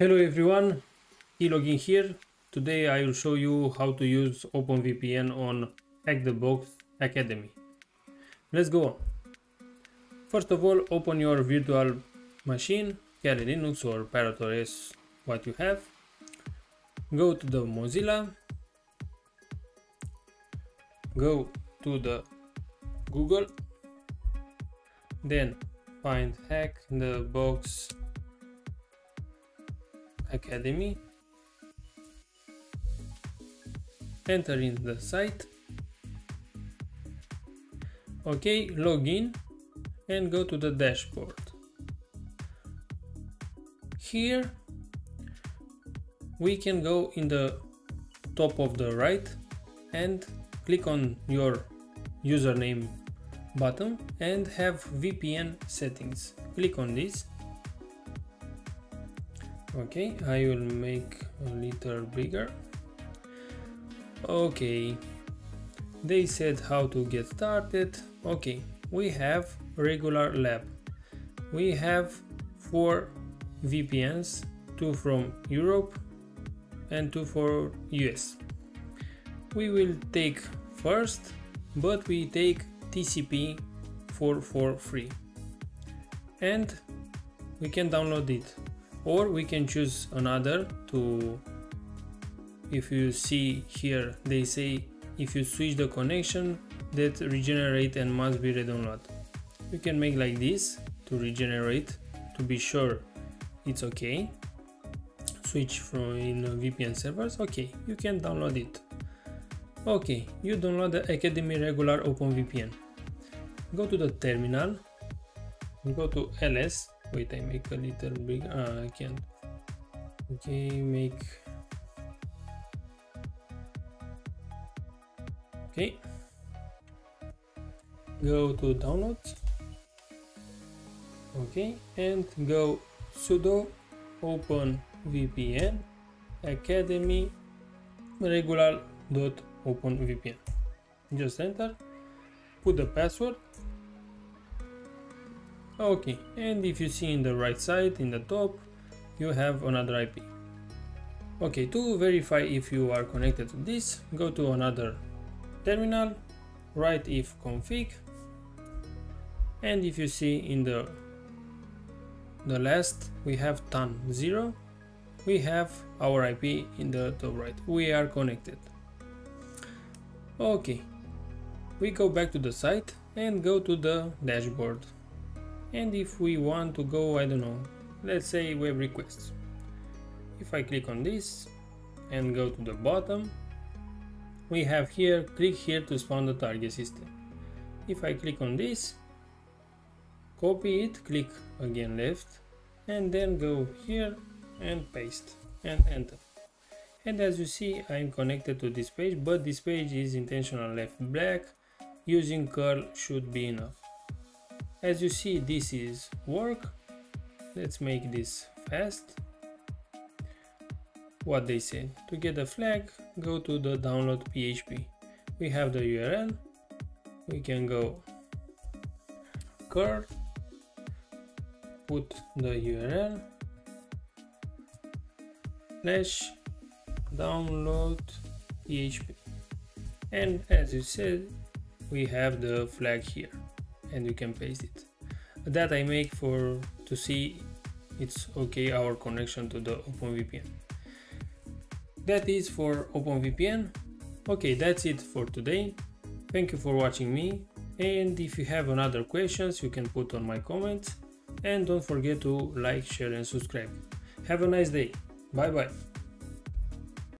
Hello everyone, Keylogin here. Today I will show you how to use OpenVPN on Hack the Box Academy. Let's go on. First of all, open your virtual machine, Kali Linux or Parrot OS, what you have. Go to the Mozilla. Go to the Google. Then find Hack the Box Academy. Enter in the site. OK, login and go to the dashboard. Here we can go in the top of the right and click on your username button and have VPN settings. Click on this okay I will make a little bigger. Okay they said how to get started. Okay we have regular lab. We have four VPNs two from Europe and two for US we will take first but we take TCP for for free. And we can download it or we can choose another to if you see here they say if you switch the connection that regenerate and must be redownload you can make like this to regenerate to be sure it's okay. Switch from in VPN servers okay you can download it. Okay you download the Academy regular OpenVPN go to the terminal go to ls wait I make a little big ah, I can't. Okay make. Okay. Go to downloads. Okay and go sudo open vpn academy regular dot open vpn just enter put the password Okay, and if you see in the right side, in the top, you have another IP. Okay, to verify if you are connected to this, go to another terminal, write ifconfig, and if you see in the the last we have tun 0, we have our IP in the top right. We are connected. Okay, we go back to the site and go to the dashboard and if we want to go I don't know let's say web requests. If I click on this and go to the bottom we have here click here to spawn the target system. If I click on this copy it click again left and then go here and paste and enter. And as you see I'm connected to this page but this page is intentional left black. Using curl should be enough as you see this is work. Let's make this fast. What they said to get the flag go to the download php we have the url we can go curl put the url slash download php and as you said we have the flag here and you can paste it. That I make for to see it's okay our connection to the OpenVPN. That is for OpenVPN. Okay that's it for today. Thank you for watching me. And if you have another questions you can put on my comments. And don't forget to like share and subscribe. Have a nice day. Bye bye